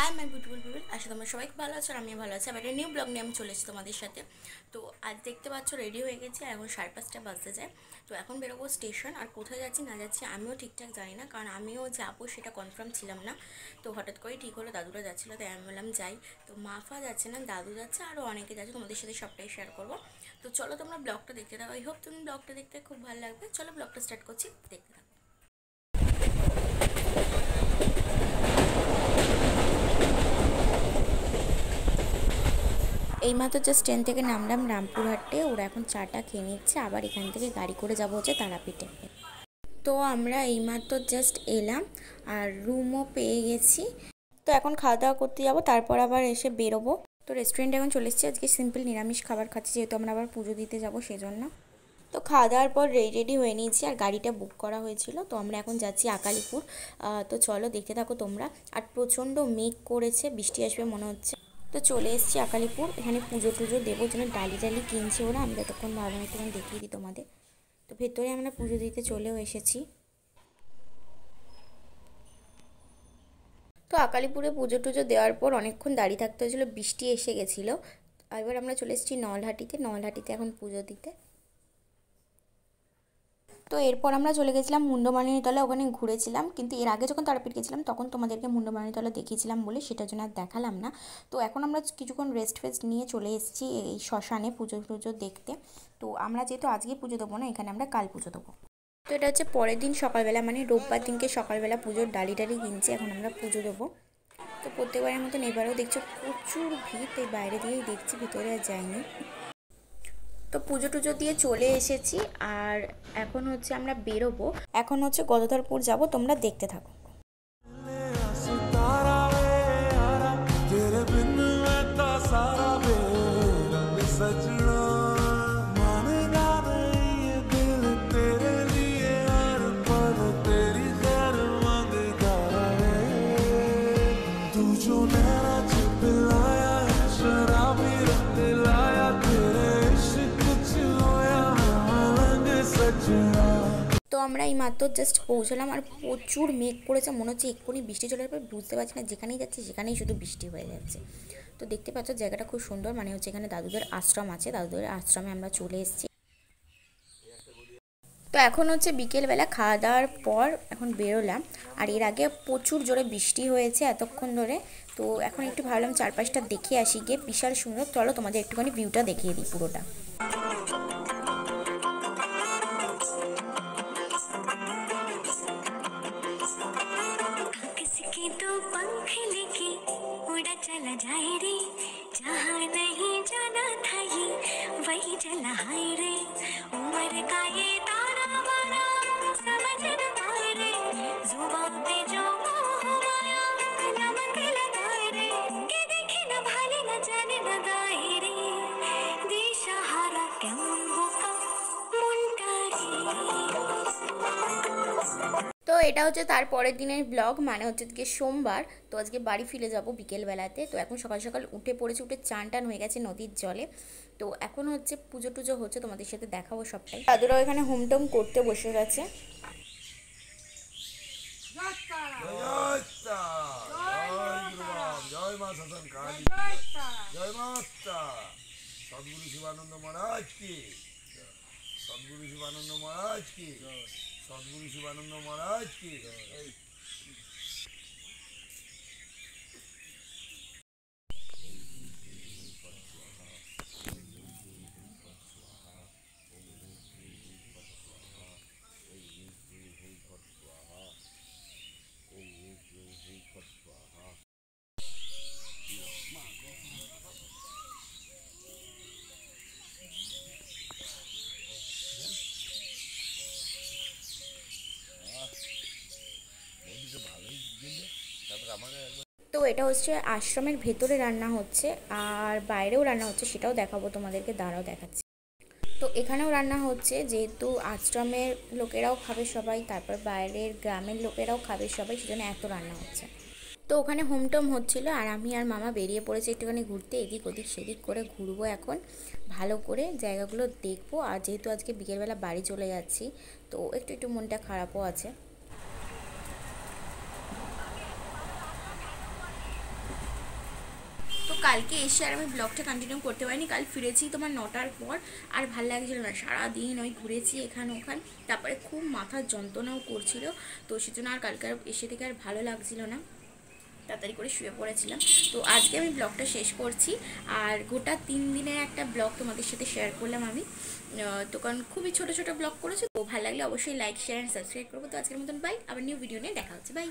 High my beautiful people আশা তোমরা সবাই ভালো আছো আর আমিও ভালো আছি। আবার নিউ ব্লগ নিয়ে আমি চলে তোমাদের সাথে। তো আজ দেখতে পাচ্ছ রেডি হয়ে গেছি এখন সাড়ে পাঁচটা বাজতে যায়। তো এখন বেরোবো স্টেশন আর কোথায় যাচ্ছি না যাচ্ছি আমিও ঠিকঠাক জানি না, কারণ আমিও যাব সেটা কনফার্ম ছিলাম না। তো হঠাৎ করে ঠিক হলো, দাদুরা যাচ্ছিল, তাই আমি বললাম যাই। তো মাফা যাচ্ছে না, দাদু যাচ্ছে আরও অনেকে যাচ্ছে, তোমাদের সাথে সবটাই শেয়ার করব। তো চলো তোমরা ব্লগটা দেখতে থাকো। আই হোপ তুমি ব্লগটা দেখতে খুব ভালো লাগবে। চলো ব্লগটা স্টার্ট করছি। দেখতে থাকো। এইমাত্র জাস্ট ট্রেন থেকে নামলাম রামপুরহাটে। ওরা এখন চাটা খেয়ে নিচ্ছে, আবার এখান থেকে গাড়ি করে যাব হচ্ছে তারাপীঠে। তো আমরা এইমাত্র জাস্ট এলাম আর রুমও পেয়ে গেছি। তো এখন খাওয়া দাওয়া করতে যাব, তারপর আবার এসে বেরোবো। তো রেস্টুরেন্টে এখন চলে এসেছি, আজকে সিম্পল নিরামিষ খাবার খাচ্ছি, যেহেতু আমরা আবার পুজো দিতে যাব সেজন্য। তো খাওয়া দাওয়ার পর রেডি রেডি হয়ে নিয়েছি আর গাড়িটা বুক করা হয়েছিল। তো আমরা এখন যাচ্ছি আকালিপুর। তো চলো দেখতে থাকো তোমরা। আর প্রচণ্ড মেঘ করেছে, বৃষ্টি আসবে মনে হচ্ছে। তো চলে এসেছি আকালিপুর। এখানে পুজো টুজো দেবো, যেন ডালি ডালি কিনছে ওরা আমি ততক্ষণ ভাবলাম একটুখানি দেখিয়ে দিই তোমাদের। তো ভেতরে আমরা পুজো দিতে চলেও এসেছি। তো আকালিপুরে পুজো টুজো দেওয়ার পর অনেকক্ষণ দাঁড়িয়ে থাকতে হয়েছিলো, বৃষ্টি এসে গেছিল। এবার আমরা চলে এসেছি নলহাটিতে। নলহাটিতে এখন পুজো দিতে। তো এরপর আমরা চলে গেছিলাম মুন্ডমালিনী তলা ওখানে ঘুরেছিলাম। কিন্তু এর আগে যখন তারাপীঠ গেছিলাম, তখন তোমাদেরকে মুন্ডমালিনী তলা দেখিয়েছিলাম বলে, সেটার জন্য আর দেখালাম না। তো এখন আমরা কিছুক্ষণ রেস্ট ফেস্ট নিয়ে চলে এসেছি এই শ্মশানে পুজো টুজো দেখতে। তো আমরা যেহেতু আজকে পুজো দেবো না, এখানে আমরা কাল পুজো দেবো। তো এটা হচ্ছে পরের দিন সকালবেলা মানে রোববার দিনকে সকালবেলা পুজোর ডালি ডালি কিনছে, এখন আমরা পুজো দেবো। তো প্রত্যেকবারের মতন এবারেও দেখছ প্রচুর ভিড়, তাই বাইরে দিয়েই দেখছি, ভিতরে আর যাইনি। তো পুজো টুজো দিয়ে চলে এসেছি আর এখন হচ্ছে আমরা বেরোবো। এখন হচ্ছে গদধরপুর যাব, তোমরা দেখতে থাকো। আমরা এই মাত্র জাস্ট পৌঁছলাম আর প্রচুর মেঘ করেছে, মনে হচ্ছে এক্ষুনি বৃষ্টি চলে যাবে বুঝতে পারছি না, যেখানেই যাচ্ছি সেখানেই শুধু বৃষ্টি হয়ে যাচ্ছে। তো দেখতে পাচ্ছ জায়গাটা খুব সুন্দর মানে হচ্ছে এখানে দাদুদের আশ্রম আছে, দাদুদের আশ্রমে আমরা চলে এসেছি। তো এখন হচ্ছে বিকেলবেলা খাওয়া দাওয়ার পর এখন বেরোলাম, আর এর আগে প্রচুর জোরে বৃষ্টি হয়েছে এতক্ষণ ধরে, তো এখন একটু ভাবলাম চারপাশটা দেখে আসি, গিয়ে বিশাল সুন্দর। চলো তোমাদের একটুখানি ভিউটা দেখিয়ে দিই পুরোটা। वही चल रे उम्र का ये तारा এটা হচ্ছে তার পরের দিনের ব্লগ মানে হচ্ছে আজকে সোমবার। তো আজকে বাড়ি ফিরে যাব বিকেলবেলাতে। তো এখন সকাল সকাল উঠে পড়েছে উঠে চান টান হয়ে গেছে নদীর জলে। তো এখন হচ্ছে পুজো টুজো হচ্ছে তোমাদের সাথে দেখাবো সবটাই। দাদুরাও এখানে হোমটোম করতে বসে গেছে। জয় মা জয় মাতা সদ্গুরু শিবানন্দ মহারাজ কি? সদ্গুরু শিবানন্দ মহারাজ কি? সদ্গুরু শিবানন্দ মহারাজ কি তো এটা হচ্ছে আশ্রমের ভেতরে রান্না হচ্ছে, আর বাইরেও রান্না হচ্ছে সেটাও দেখাবো তোমাদেরকে, দাঁড়াও দেখাচ্ছি। তো এখানেও রান্না হচ্ছে, যেহেতু আশ্রমের লোকেরাও খাবে সবাই, তারপর বাইরের গ্রামের লোকেরাও খাবে সবাই, সেজন্য এত রান্না হচ্ছে। তো ওখানে হোমটোম হচ্ছিল, আর আমি আর মামা বেরিয়ে পড়েছি একটুখানি ঘুরতে, এদিক ওদিক সেদিক করে ঘুরবো এখন। ভালো করে জায়গাগুলো দেখব, আর যেহেতু আজকে বিকেলবেলা বাড়ি চলে যাচ্ছি, তো একটু একটু মনটা খারাপও আছে। কালকে এসে আর আমি ব্লগটা কন্টিনিউ করতে পারিনি। কাল ফিরেছি তোমার নটার পর, আর ভালো লাগছিল না। সারাদিন ওই ঘুরেছি এখান ওখান। তারপরে খুব মাথার যন্ত্রণাও করছিল, তো সেজন্য আর কালকে এসে থেকে আর ভালো লাগছিল না। তাড়াতাড়ি করে শুয়ে পড়েছিলাম। তো আজকে আমি ব্লগটা শেষ করছি। আর গোটা তিন দিনের একটা ব্লগ তোমাদের সাথে শেয়ার করলাম আমি। তো কারণ খুবই ছোটো ছোটো ব্লগ করেছি, তো ভালো লাগলে অবশ্যই লাইক শেয়ার অ্যান্ড সাবস্ক্রাইব করব। তো আজকের মতন বাই আবার নিউ ভিডিও নিয়ে দেখা হচ্ছে। বাই